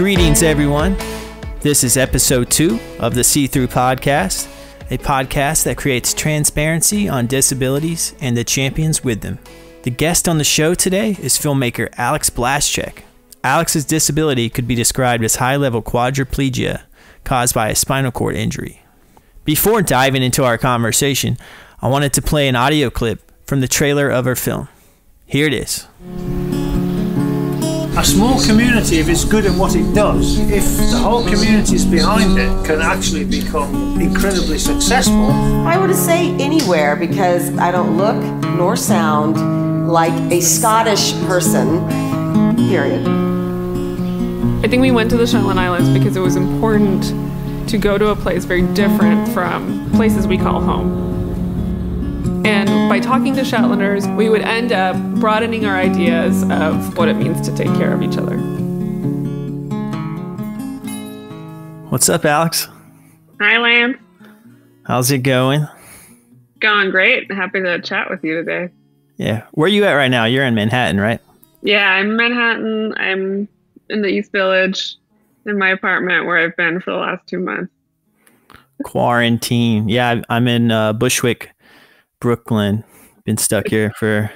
Greetings, everyone. This is episode two of the See Through Podcast, a podcast that creates transparency on disabilities and the champions with them. The guest on the show today is filmmaker Alex Blaszczuk. Alex's disability could be described as high level quadriplegia caused by a spinal cord injury. Before diving into our conversation, I wanted to play an audio clip from the trailer of her film. Here it is. A small community, if it's good in what it does, if the whole community is behind it, can actually become incredibly successful. I would say anywhere because I don't look nor sound like a Scottish person, period. I think we went to the Shetland Islands because it was important to go to a place very different from places we call home. And by talking to Shetlanders, we would end up broadening our ideas of what it means to take care of each other. What's up, Alex? Hi, Lance. How's it going? Going great. Happy to chat with you today. Yeah. Where are you at right now? You're in Manhattan, right? Yeah, I'm in Manhattan. I'm in the East Village in my apartment where I've been for the last two months. Quarantine. Yeah, I'm in uh, Bushwick, Brooklyn. Been stuck here for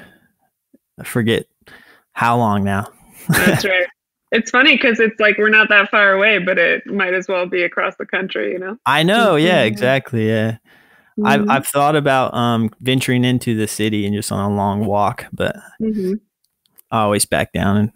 I forget how long now. That's right. It's funny because it's like we're not that far away, but it might as well be across the country, you know? I know. Yeah, exactly. Yeah. Mm-hmm. I've, I've thought about um, venturing into the city and just on a long walk, but mm-hmm. I always back down and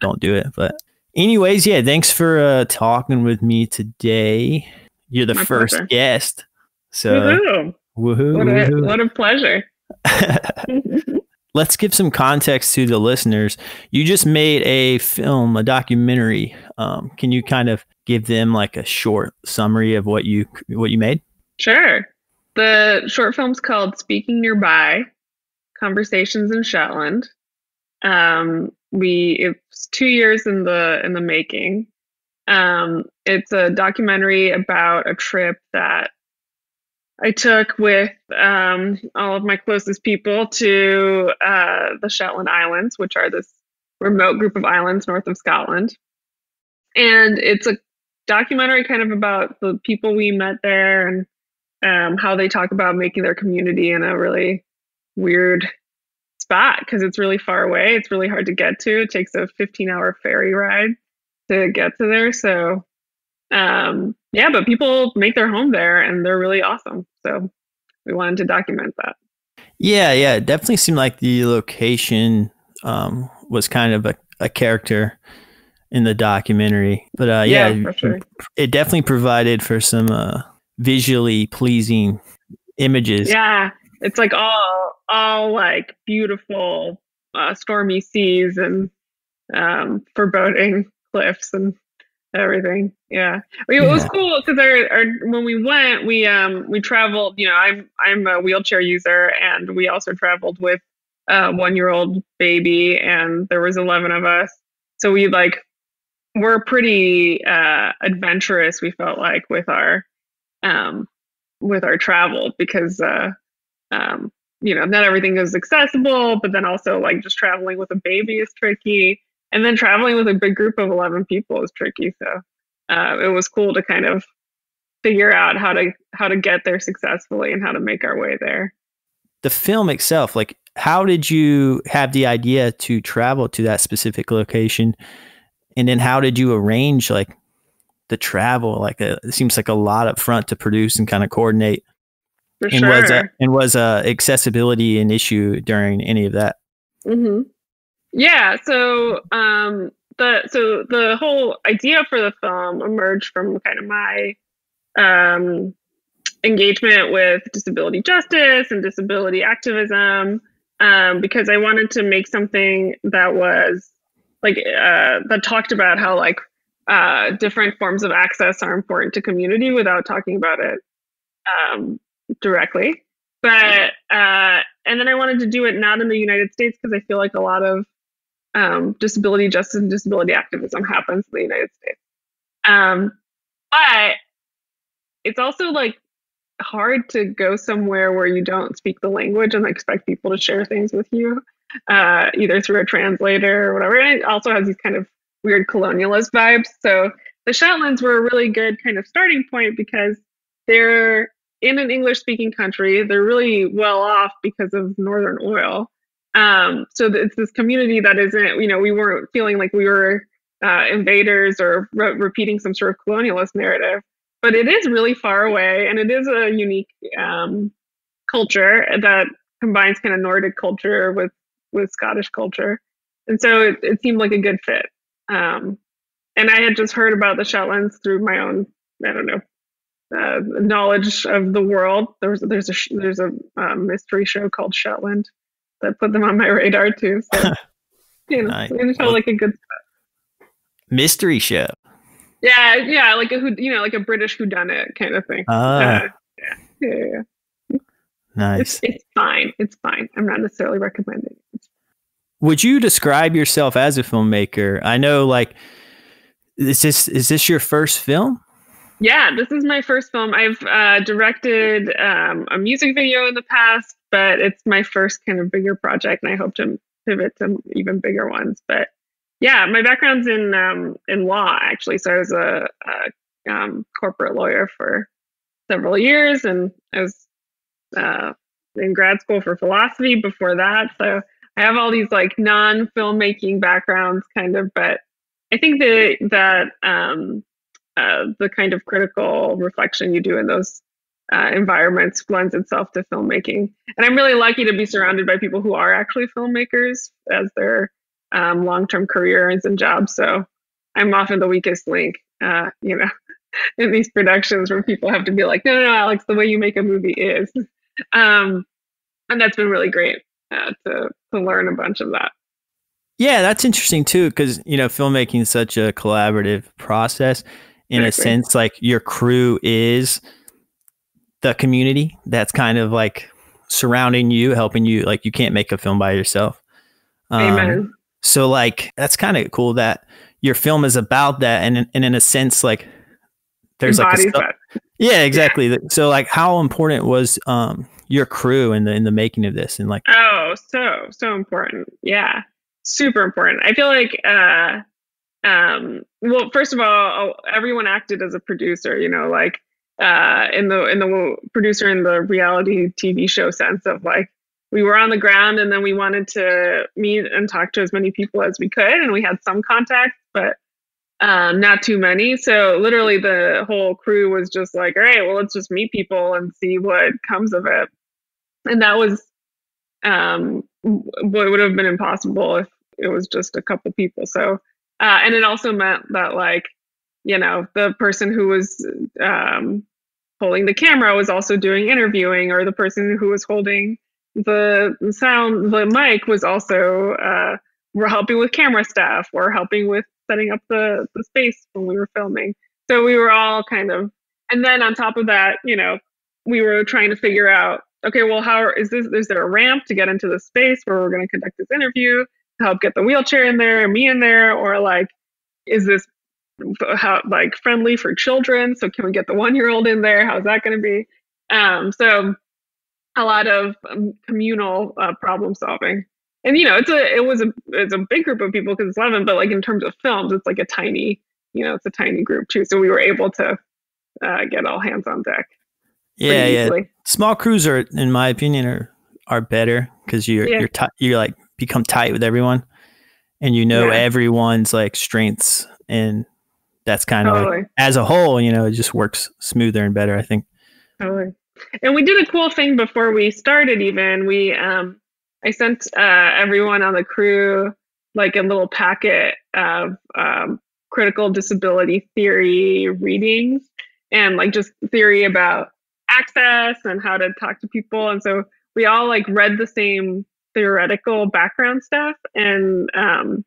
don't do it. But, anyways, yeah, thanks for uh, talking with me today. You're the My first pleasure. guest. So, woohoo. Woohoo, what, a, woohoo. what a pleasure. let's give some context to the listeners. You just made a film, a documentary. Um, can you kind of give them like a short summary of what you what you made? Sure. The short film's called "Speaking Nearby: Conversations in Shetland." Um, we it's two years in the in the making. Um, it's a documentary about a trip that I took with um, all of my closest people to uh, the Shetland Islands, which are this remote group of islands north of Scotland. And it's a documentary kind of about the people we met there and um, how they talk about making their community in a really weird spot because it's really far away. It's really hard to get to. It takes a 15 hour ferry ride to get to there. So um, yeah, but people make their home there and they're really awesome. So we wanted to document that. Yeah, yeah, it definitely seemed like the location um, was kind of a, a character in the documentary. But uh, yeah, yeah sure. it definitely provided for some uh, visually pleasing images. Yeah, it's like all all like beautiful uh, stormy seas and um, foreboding cliffs and everything. Yeah, it was cool because our, our when we went, we um we traveled. You know, I'm I'm a wheelchair user, and we also traveled with a one year old baby, and there was eleven of us. So we like we're pretty uh, adventurous. We felt like with our um with our travel because uh um you know not everything is accessible, but then also like just traveling with a baby is tricky and then traveling with a big group of 11 people is tricky so uh, it was cool to kind of figure out how to how to get there successfully and how to make our way there. The film itself like how did you have the idea to travel to that specific location? And then how did you arrange like the travel? Like a, uh, it seems like a lot up front to produce and kind of coordinate. For and sure. was a, and was uh, accessibility an issue during any of that? Mm-hmm. Yeah. So um, the so the whole idea for the film emerged from kind of my um, engagement with disability justice and disability activism um, because I wanted to make something that was like uh, that talked about how like uh, different forms of access are important to community without talking about it um, directly. But uh, and then I wanted to do it not in the United States because I feel like a lot of um, disability justice and disability activism happens in the United States. Um, but it's also like hard to go somewhere where you don't speak the language and expect people to share things with you, uh, either through a translator or whatever. And it also has these kind of weird colonialist vibes. So the Shetlands were a really good kind of starting point because they're in an English speaking country. They're really well off because of Northern oil. Um, so it's this community that isn't, you know, we weren't feeling like we were uh, invaders or re- repeating some sort of colonialist narrative, but it is really far away and it is a unique um, culture that combines kind of Nordic culture with with Scottish culture, and so it, it seemed like a good fit. Um, and I had just heard about the Shetlands through my own, I don't know, uh, knowledge of the world. There was there's a there's a um, mystery show called Shetland that put them on my radar too. So you know, nice. it felt like a good spot. mystery show. Yeah, yeah, like a who you know, like a British whodunit kind of thing. Ah. Uh, yeah, yeah, yeah. Nice. It's, it's, fine. It's fine. I'm not necessarily recommending it. Would you describe yourself as a filmmaker? I know, like, is this is this your first film? Yeah, this is my first film. I've uh, directed um, a music video in the past, but it's my first kind of bigger project, and I hope to pivot to even bigger ones. But yeah, my background's in um, in law actually. So I was a, a um, corporate lawyer for several years, and I was uh, in grad school for philosophy before that. So I have all these like non filmmaking backgrounds, kind of, but I think that that um, uh, the kind of critical reflection you do in those uh, environments lends itself to filmmaking. And I'm really lucky to be surrounded by people who are actually filmmakers as their um, long term careers and jobs. So I'm often the weakest link, uh, you know, in these productions where people have to be like, no, no, no, Alex, the way you make a movie is. Um, and that's been really great uh, to to learn a bunch of that. Yeah, that's interesting too, because you know, filmmaking is such a collaborative process. In exactly. a sense, like your crew is the community that's kind of like surrounding you, helping you. Like you can't make a film by yourself. Um, Amen. So like that's kind of cool that your film is about that, and and in a sense, like there's like a, yeah, exactly. Yeah. So like, how important was um your crew in the in the making of this and like? Oh, so so important. Yeah, super important. I feel like uh um well first of all everyone acted as a producer you know like uh in the in the producer in the reality tv show sense of like we were on the ground and then we wanted to meet and talk to as many people as we could and we had some contact but um, not too many. So literally the whole crew was just like, all right, well, let's just meet people and see what comes of it. And that was um, what would have been impossible if it was just a couple people. So, uh, and it also meant that like, you know, the person who was um, holding the camera was also doing interviewing, or the person who was holding the sound, the mic was also uh, we're helping with camera stuff, we're helping with setting up the the space when we were filming. So we were all kind of, and then on top of that, you know, we were trying to figure out, okay, well, how is this? Is there a ramp to get into the space where we're going to conduct this interview to help get the wheelchair in there, and me in there, or like, is this how like friendly for children? So can we get the one year old in there? How's that going to be? Um, so a lot of um, communal uh, problem solving and you know it's a it was a it's a big group of people because it's 11 but like in terms of films it's like a tiny you know it's a tiny group too so we were able to uh, get all hands on deck yeah yeah small crews are in my opinion are are better because you're yeah. you're t- you're like become tight with everyone and you know yeah. everyone's like strengths and that's kind of totally. like, as a whole you know it just works smoother and better i think totally and we did a cool thing before we started even we um I sent uh, everyone on the crew like a little packet of um, critical disability theory readings and like just theory about access and how to talk to people. And so we all like read the same theoretical background stuff and um,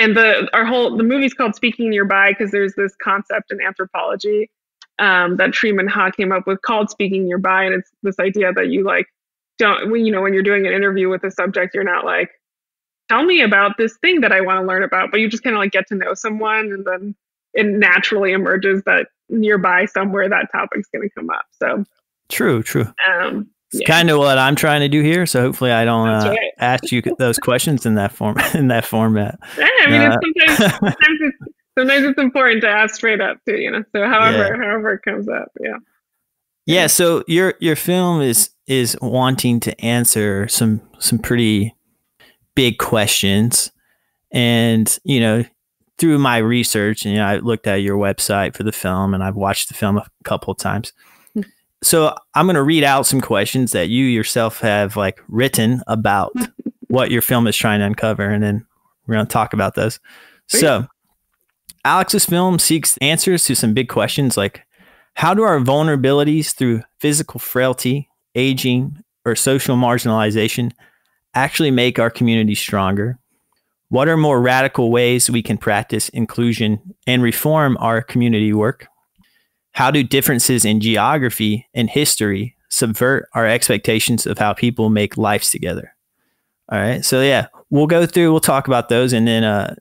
and the our whole the movie's called Speaking Nearby because there's this concept in anthropology um, that Trinh Minh-ha came up with called Speaking Nearby, and it's this idea that you like don't when you know when you're doing an interview with a subject you're not like tell me about this thing that i want to learn about but you just kind of like get to know someone and then it naturally emerges that nearby somewhere that topic's going to come up so true true. Um It's yeah. kind of what I'm trying to do here. So hopefully, I don't uh, right. ask you those questions in that form in that format. Yeah, I mean, uh, it's sometimes, sometimes, it's, sometimes it's important to ask straight up too. You know, so however yeah. however it comes up, yeah. Yeah. So your your film is is wanting to answer some some pretty big questions, and you know through my research, and you know, I looked at your website for the film, and I've watched the film a couple of times. So I'm going to read out some questions that you yourself have like written about what your film is trying to uncover, and then we're going to talk about those. So Alex's film seeks answers to some big questions like how do our vulnerabilities through physical frailty, aging, or social marginalization actually make our community stronger? What are more radical ways we can practice inclusion and reform our community work? How do differences in geography and history subvert our expectations of how people make lives together? All right. So, yeah, we'll go through, we'll talk about those. And then, uh,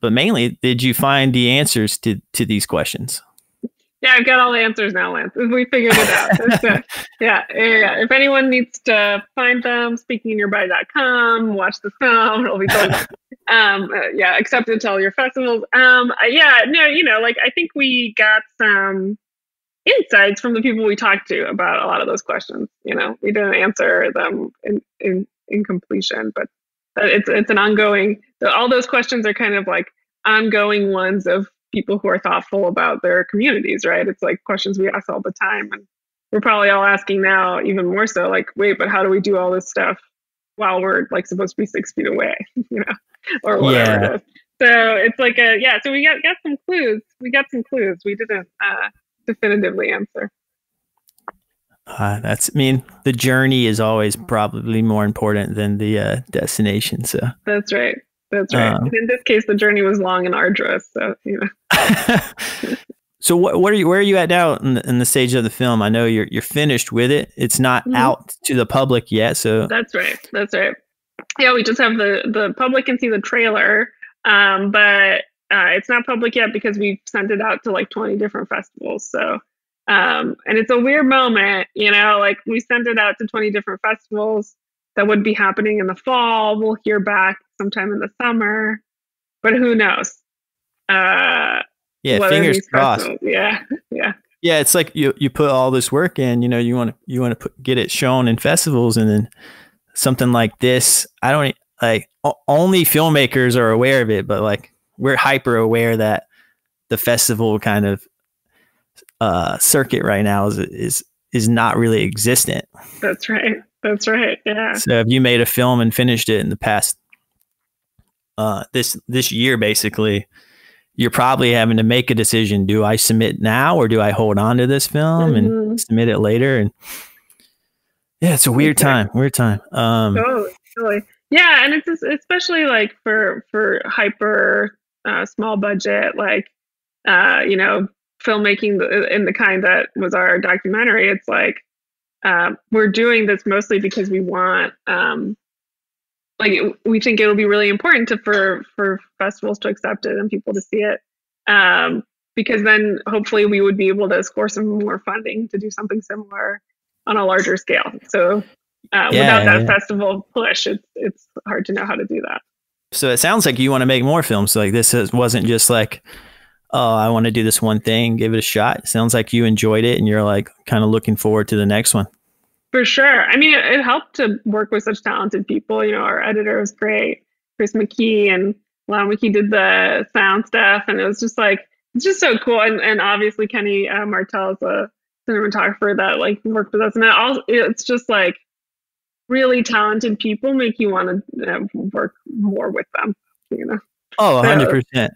but mainly, did you find the answers to, to these questions? Yeah, I've got all the answers now, Lance. We figured it out. uh, yeah, yeah, If anyone needs to find them, speakingnearby.com, watch the film, it'll be totally um, uh, yeah, accepted to all your festivals. Um, uh, yeah, no, you know, like I think we got some insights from the people we talked to about a lot of those questions. You know, we didn't answer them in in, in completion, but it's it's an ongoing. All those questions are kind of like ongoing ones of people who are thoughtful about their communities, right? It's like questions we ask all the time. And we're probably all asking now even more so, like, wait, but how do we do all this stuff while we're like supposed to be six feet away, you know, or whatever yeah. So it's like a yeah. So we got got some clues. We got some clues. We didn't uh, definitively answer. Uh, that's I mean the journey is always probably more important than the uh, destination. So that's right. That's right. Um, in this case, the journey was long and arduous. So you know. so what, what are you? Where are you at now in the, in the, stage of the film? I know you're you're finished with it. It's not mm-hmm. out to the public yet. So that's right. That's right. Yeah, we just have the the public can see the trailer, um, but uh, it's not public yet because we've sent it out to like 20 different festivals. So. Um, and it's a weird moment, you know, like we sent it out to 20 different festivals that would be happening in the fall. We'll hear back sometime in the summer, but who knows? Uh, yeah, fingers crossed. Yeah, yeah. Yeah, it's like you you put all this work in. You know, you want to you want to get it shown in festivals, and then something like this. I don't like only filmmakers are aware of it, but like we're hyper aware that the festival kind of uh, circuit right now is is is not really existent. That's right. That's right. Yeah. So if you made a film and finished it in the past uh, this this year, basically, you're probably having to make a decision: Do I submit now, or do I hold on to this film mm-hmm. and submit it later? And yeah, it's a weird time. Weird time. Um, totally, totally. Yeah, and it's especially like for for hyper uh, small budget, like uh, you know, filmmaking in the kind that was our documentary. It's like uh, we're doing this mostly because we want um, like we think it'll be really important to for for festivals to accept it and people to see it um, because then hopefully we would be able to score some more funding to do something similar on a larger scale so uh, yeah, without that yeah. festival push it's it's hard to know how to do that so it sounds like you want to make more films like this wasn't just like oh i want to do this one thing give it a shot it sounds like you enjoyed it and you're like kind of looking forward to the next one for sure. I mean, it, it, helped to work with such talented people. You know, our editor was great, Chris McKee, and Lon McKee did the sound stuff, and it was just like it's just so cool. And and obviously Kenny uh, Martell is a cinematographer that like worked with us, and it all it's just like really talented people make you want to uh, work more with them. You know. Oh, hundred percent.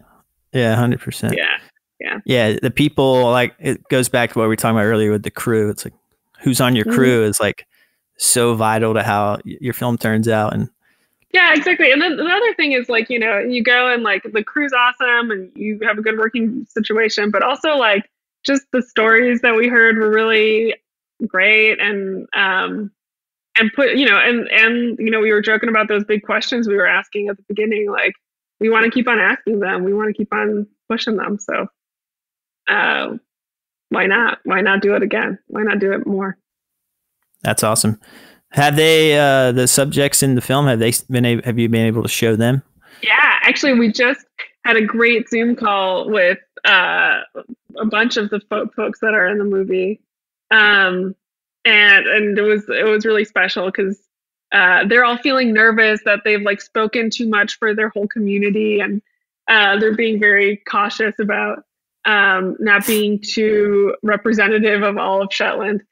Yeah, hundred percent. Yeah. Yeah. Yeah. The people like it goes back to what we were talking about earlier with the crew. It's like who's on your mm-hmm. crew mm-hmm. is like so vital to how your film turns out and yeah exactly and then the other thing is like you know you go and like the crew's awesome and you have a good working situation but also like just the stories that we heard were really great and um and put you know and and you know we were joking about those big questions we were asking at the beginning like we want to keep on asking them we want to keep on pushing them so uh why not? Why not do it again? Why not do it more? That's awesome. Have they uh, the subjects in the film? Have they been? A- have you been able to show them? Yeah, actually, we just had a great Zoom call with uh, a bunch of the fo- folks that are in the movie, um, and and it was it was really special because uh, they're all feeling nervous that they've like spoken too much for their whole community, and uh, they're being very cautious about um, not being too representative of all of Shetland,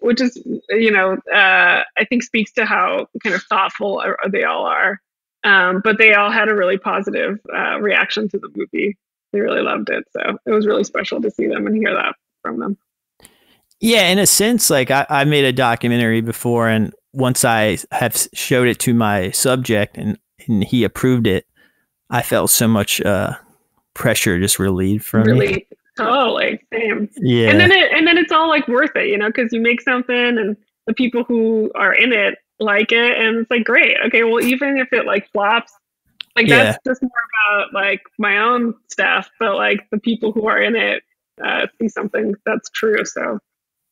which is you know uh, I think speaks to how kind of thoughtful they all are. Um, but they all had a really positive uh, reaction to the movie. They really loved it, so it was really special to see them and hear that from them. Yeah, in a sense, like I, I made a documentary before, and once I have showed it to my subject and, and he approved it, I felt so much uh, pressure just relieved from really, me. Totally, same. Yeah, and then it, and then it's all like worth it, you know, because you make something and the people who are in it like it, and it's like great. Okay, well, even if it like flops, like Yeah. that's just more about like my own stuff, but like the people who are in it uh, see something that's true. So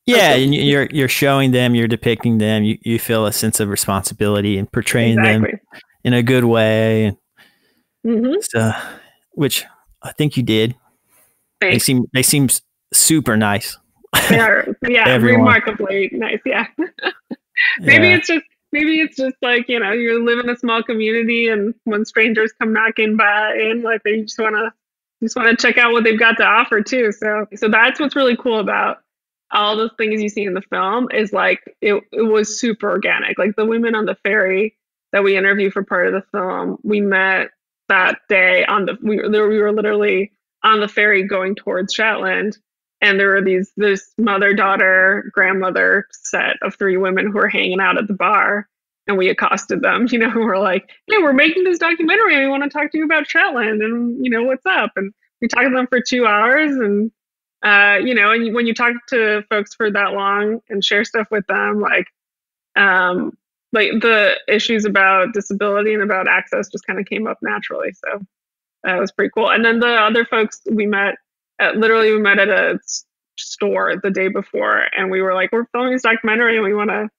yeah, and you're you're showing them, you're depicting them. You you feel a sense of responsibility and portraying them in a good way, and hmm so, which I think you did. They seem they seem super nice. They are, yeah, remarkably nice. Yeah. maybe Yeah. it's just maybe it's just like you know you live in a small community and when strangers come knocking by and like they just want to just want to check out what they've got to offer too so so that's what's really cool about all those things you see in the film is like it, it was super organic. Like the women on the ferry that we interviewed for part of the film we met that day on the we, were- we were literally on the ferry going towards shetland and there were these this mother daughter grandmother set of three women who were hanging out at the bar and we accosted them you know were like hey we're making this documentary. And we want to talk to you about shetland and you know what's up. And we talked to them for two hours and uh, you know and when you talk to folks for that long and share stuff with them like um like the issues about disability and about access just kind of came up naturally so that was pretty cool. And then the other folks we met uh, literally we met at a store the day before and we were like we're filming this documentary and we want to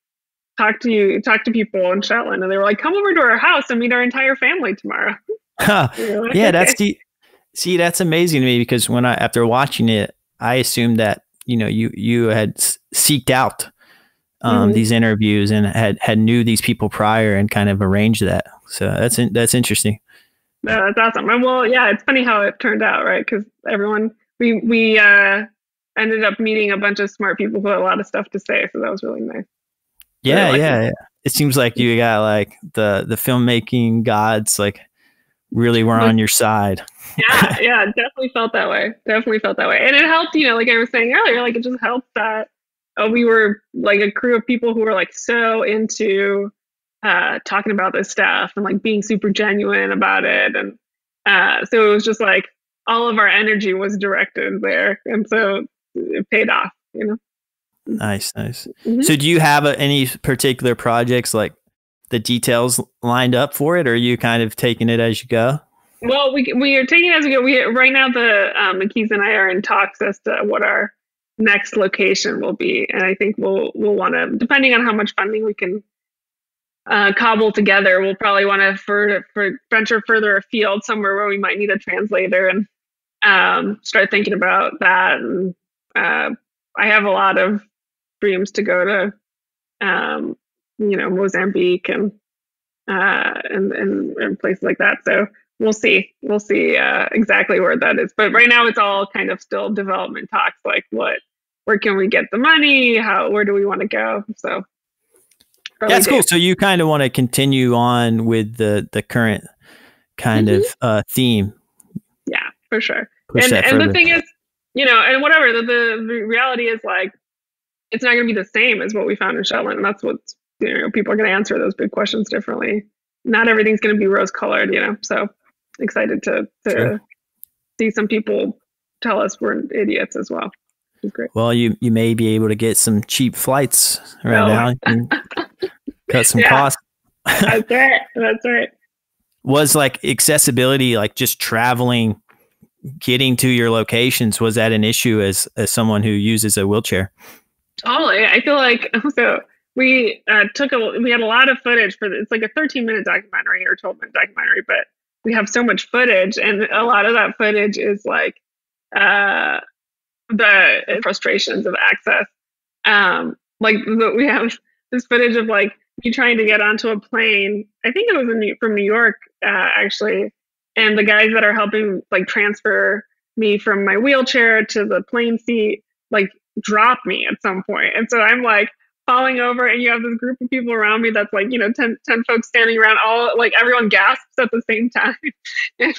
talk to you talk to people in shetland. And they were like come over to our house and meet our entire family tomorrow. We like, yeah, that's the see that's amazing to me because when I after watching it, I assumed that you know you you had seeked out um, Mhm. these interviews and had had knew these people prior and kind of arranged that. So that's in, that's interesting. No, that's awesome. And well, yeah, it's funny how it turned out, right? Because everyone we we uh, ended up meeting a bunch of smart people who had a lot of stuff to say, so that was really nice. Yeah, lucky. yeah, yeah. It seems like you got like the the filmmaking gods like really were on your side. Yeah, yeah, definitely felt that way. Definitely felt that way, and it helped. You know, like I was saying earlier, like it just helped that uh, we were like a crew of people who were like so into uh, talking about this stuff and like being super genuine about it, and uh, so it was just like all of our energy was directed there, and so it paid off. You know. Nice, nice. Mhm. So do you have a, any particular projects like the details lined up for it, or are you kind of taking it as you go? Well, we we are taking as we go. We right now the um, McKees and I are in talks as to what our next location will be, and I think we'll we'll want to, depending on how much funding we can uh, cobble together, we'll probably want to for, for venture further afield, somewhere where we might need a translator, and um, start thinking about that. And uh, I have a lot of dreams to go to, um, you know, Mozambique and uh, and, and and places like that. So we'll see. We'll see uh, exactly where that is. But right now it's all kind of still development talks like what where can we get the money? How where do we want to go? So That's cool. So you kind of want to continue on with the the current kind of uh, theme. yeah for sure. Push and and further. the thing is you know and whatever the, the the reality is like it's not going to be the same as what we found in Shetland. And that's what you know people are going to answer those big questions differently. Not everything's going to be rose colored you know so excited to to Sure. see some people tell us we're idiots as well great well, you you may be able to get some cheap flights right Oh. now. and cut some Yeah. costs. That's right. That's right. Was like accessibility, like just traveling, getting to your locations. Was that an issue as as someone who uses a wheelchair? Totally. I feel like so we uh, took a we had a lot of footage for it's like a 13 minute documentary or 12 minute documentary, but we have so much footage, and a lot of that footage is like uh, the frustrations of access. Um, like we have this footage of like me trying to get onto a plane. I think it was in, from New York, uh, actually, and the guys that are helping like transfer me from my wheelchair to the plane seat like drop me at some point, and so I'm like falling over and you have this group of people around me that's like you know 10, 10 folks standing around all like everyone gasps at the same time.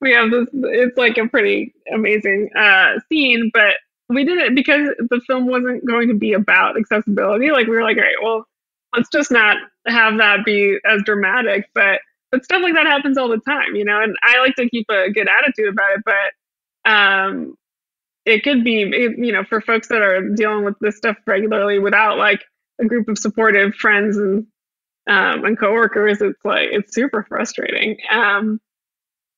We have this it's like a pretty amazing uh, scene but we did it because the film wasn't going to be about accessibility like we were like all right well let's just not have that be as dramatic but but stuff like that happens all the time you know and i like to keep a good attitude about it but um it could be you know for folks that are dealing with this stuff regularly without like a group of supportive friends and um, and coworkers it's like it's super frustrating. Um,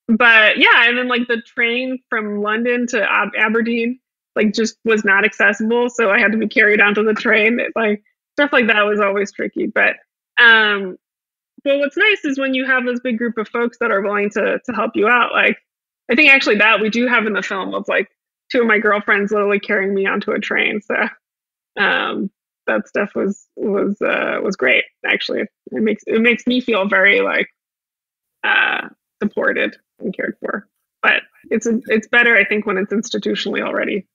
but yeah and then like the train from london to Ab- aberdeen like just was not accessible so i had to be carried onto the train it, like stuff like that was always tricky. But um but what's nice is when you have this big group of folks that are willing to to help you out like i think actually that we do have in the film of like two of my girlfriends literally carrying me onto a train. So um, that stuff was was uh, was great. Actually, it makes it makes me feel very like uh, supported and cared for. But it's it's better, I think, when it's institutionally already.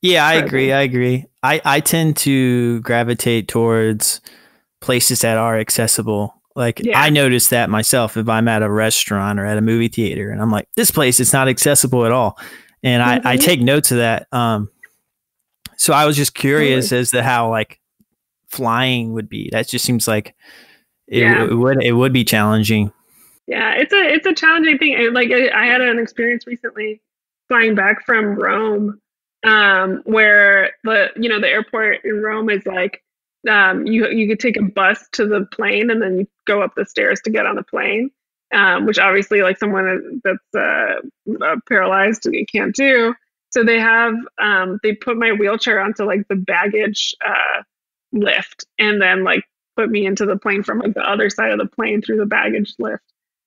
Yeah, I agree. I agree. I I tend to gravitate towards places that are accessible. Like yeah. I notice that myself if I'm at a restaurant or at a movie theater and I'm like, this place is not accessible at all and mm-hmm. I, I take notes of that. Um, so I was just curious as to how like flying would be. That just seems like it, yeah. it would it would be challenging. Yeah, it's a it's a challenging thing. Like I had an experience recently flying back from Rome, um, where the you know the airport in Rome is like um, you you could take a bus to the plane and then you go up the stairs to get on the plane um, which obviously like someone that's uh, uh, paralyzed can't do. So they have um, they put my wheelchair onto like the baggage uh, lift and then like put me into the plane from like the other side of the plane through the baggage lift.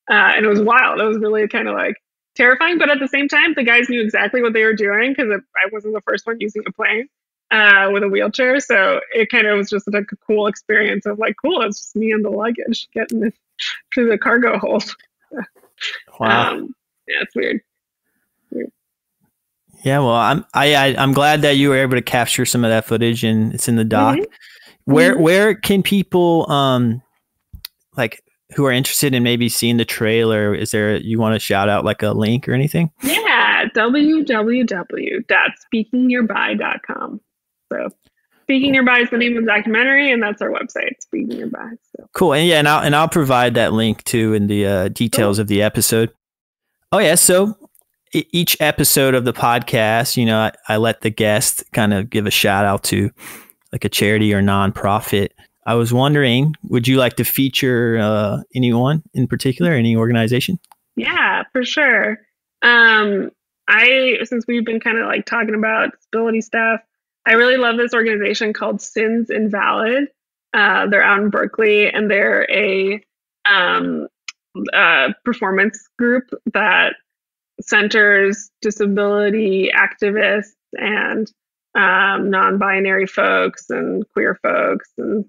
Uh, and it was wild. It was really kind of like terrifying, but at the same time, the guys knew exactly what they were doing because I wasn't the first one using a plane uh, with a wheelchair. So it kind of was just like a cool experience of like, cool, it's just me and the luggage getting through the cargo hold. Wow. Um, yeah, it's weird. weird. Yeah, well, I'm I, I am glad that you were able to capture some of that footage and it's in the doc. Mm-hmm. Where mm-hmm. where can people um like who are interested in maybe seeing the trailer? Is there you want to shout out like a link or anything? Yeah, www.speakingnearby.com. So Speaking Nearby is the name of the documentary, and that's our website, Speaking Nearby. So. Cool, and yeah, and I'll and I'll provide that link too in the uh, details cool. of the episode. Oh yeah, so each episode of the podcast, you know, I, I let the guest kind of give a shout out to like a charity or nonprofit. I was wondering, would you like to feature uh, anyone in particular, any organization? Yeah, for sure. Um, I since we've been kind of like talking about disability stuff, I really love this organization called Sins Invalid. Uh, they're out in Berkeley, and they're a um, performance group that centers disability activists and um, non-binary folks and queer folks and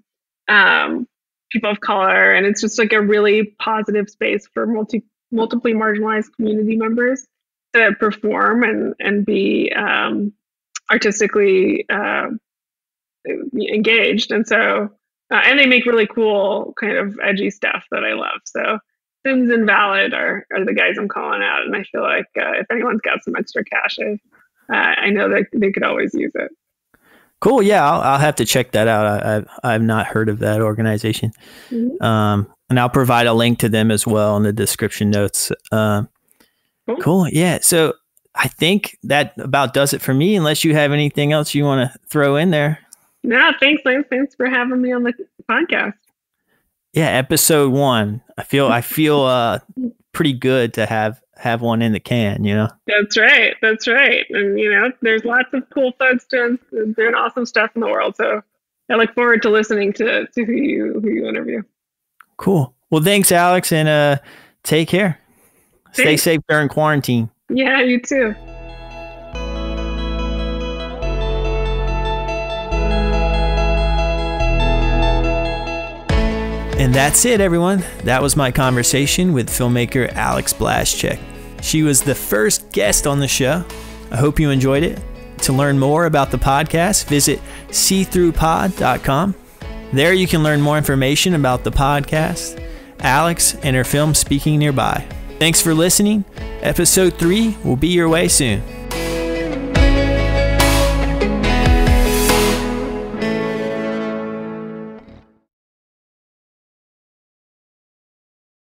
um, people of color, and it's just like a really positive space for multi multiply marginalized community members to perform and and be um, artistically uh, engaged, and so uh, and they make really cool kind of edgy stuff that I love. So Sins Invalid are are the guys I'm calling out, and I feel like uh, if anyone's got some extra cash, I, uh, I know that they could always use it. Cool. Yeah, I'll, I'll have to check that out. I, I've I've not heard of that organization, mm-hmm. um, and I'll provide a link to them as well in the description notes. Uh, cool. cool. Yeah. So I think that about does it for me, unless you have anything else you want to throw in there. No, thanks, Lance. Thanks for having me on the podcast. Yeah, episode one. I feel I feel uh pretty good to have have one in the can, you know. That's right. That's right. And you know, there's lots of cool folks doing doing awesome stuff in the world. So I look forward to listening to, to who you who you interview. Cool. Well, thanks, Alex, and uh, take care. Stay safe during quarantine. Yeah, you too. And that's it, everyone. That was my conversation with filmmaker Alex Blaszczuk. She was the first guest on the show. I hope you enjoyed it. To learn more about the podcast, visit seethroughpod.com. There you can learn more information about the podcast, Alex, and her film Speaking Nearby. Thanks for listening. Episode 3 will be your way soon.